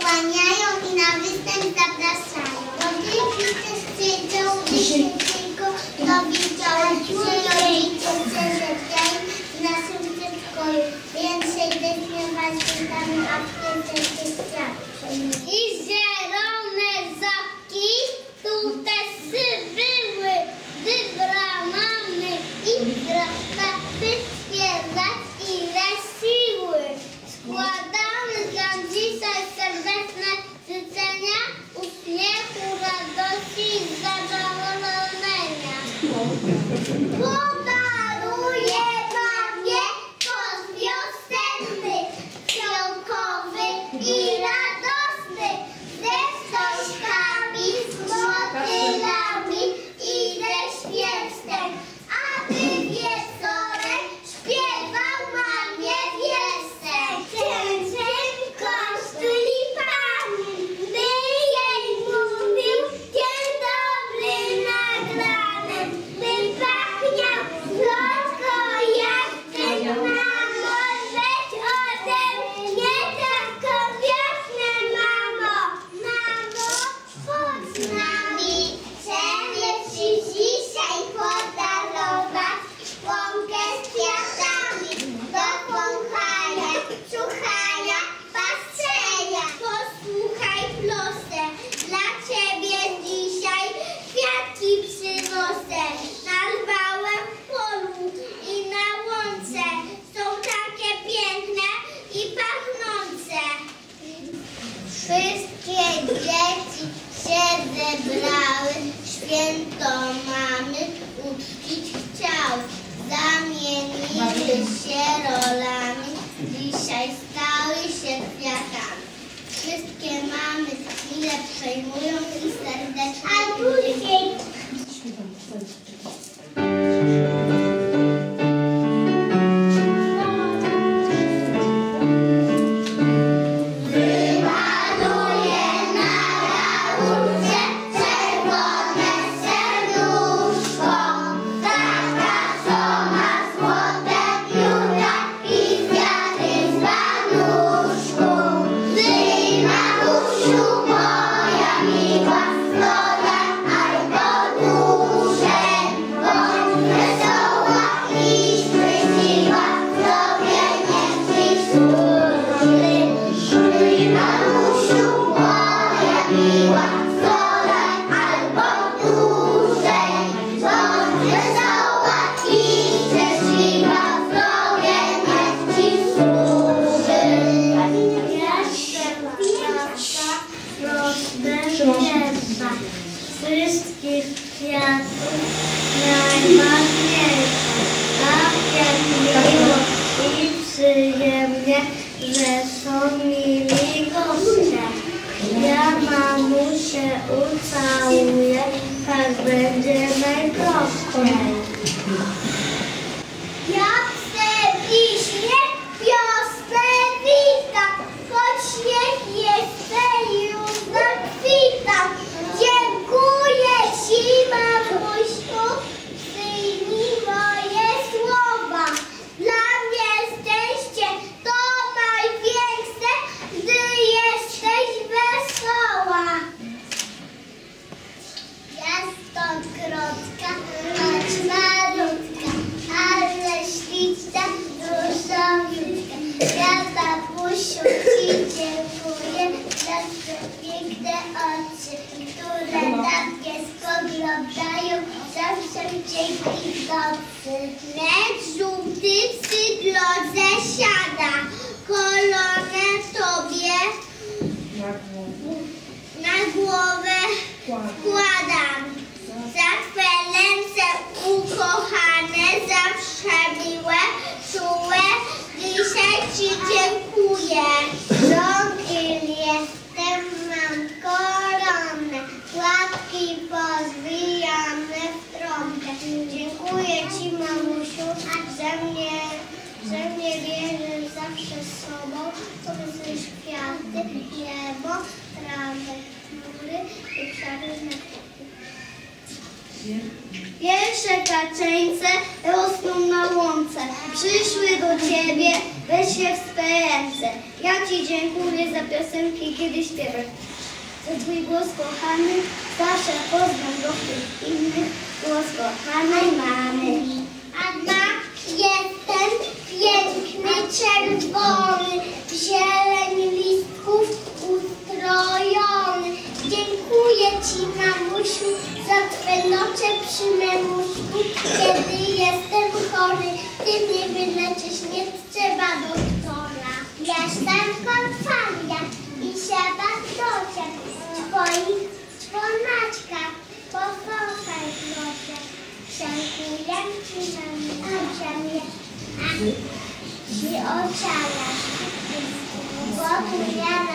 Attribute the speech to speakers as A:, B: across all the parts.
A: kłaniają i na występ zapraszają. Rodzice skrzydzą, jeśli tylko dowiedziałem, że rodzice chce, że dzień i naszym przedszkolu więcej wyśmiewać, witamy, a więcej Excellent. 一 Pierwsze kaczeńce rosną na łące. Przyszły do ciebie, weź się w swe ręce. Ja ci dziękuję za piosenki, kiedy śpiewasz. Za twój głos kochany, zawsze poznam go w tych innych. Głos kochanej mamy. Anna, jestem piękny, czerwony, w zieleń listków ustrojony. Dziękuję ci, mamusiu, za twe noce przy łóżku, kiedy jestem chory. Ty mnie wyleczysz, nie trzeba doktora. Jestem konfalia i bardzo w twoich czwonaczkach. Pokochaj proszę, dziękuję ci, mamusia mnie. Ci ocalasz, bo tu ja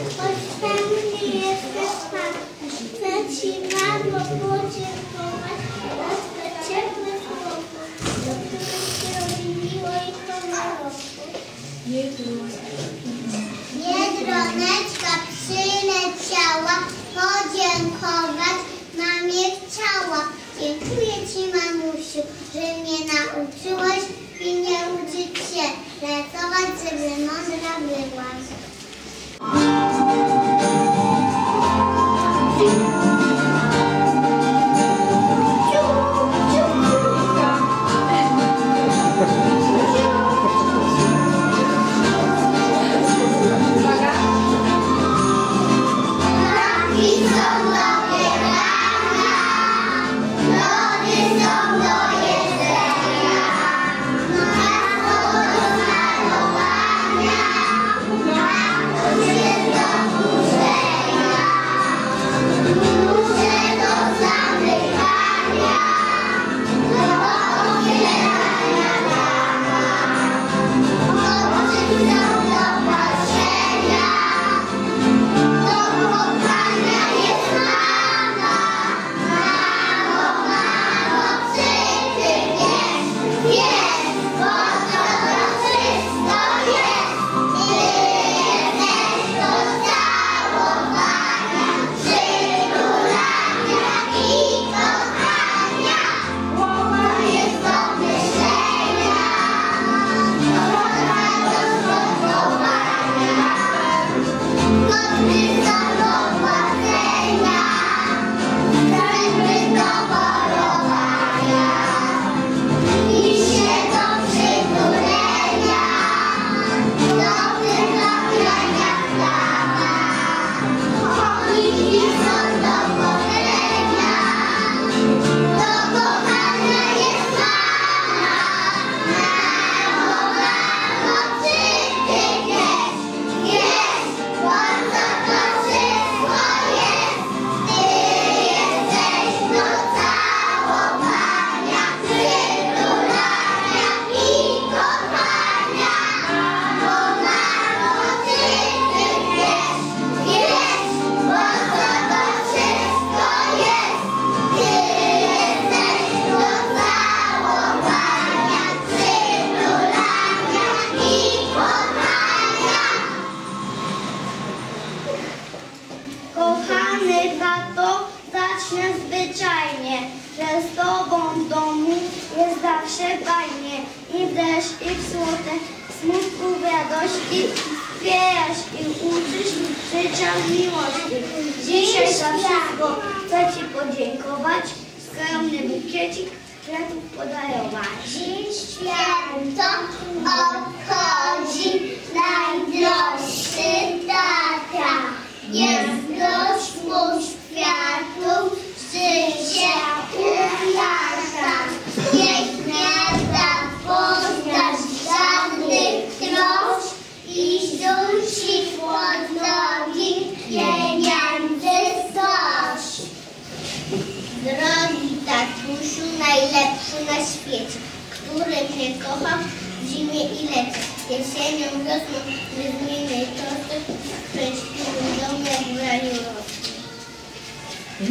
A: Tulika, choć sam nie jestem pan. Chcę ci, mamo, podziękować za twe ciepłe za które się miło i honorowo. Biedroneczka przyleciała podziękować Kochany tato, zacznę zwyczajnie, że z tobą w domu jest zawsze fajnie. I w deszcz, i w słońce, w smutku, w radości, wspierasz i uczysz życia miłości. Dzisiaj za wszystko chcę ci podziękować, skromny bukiecik kwiatów podarować. Dziś święto obchodzi najdroższy tata. Jest dość mu światów, życie upiata. Niech nie da poznać żadnych trosk i rzuci pod nogi pieniędzy coś. Drogi tatusiu, najlepszy na świecie. który mnie kocha w zimie i lecie. Jesienią, wiosną, gdy zmienię trosy, w 我不愿意了。嗯。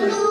A: Thank you.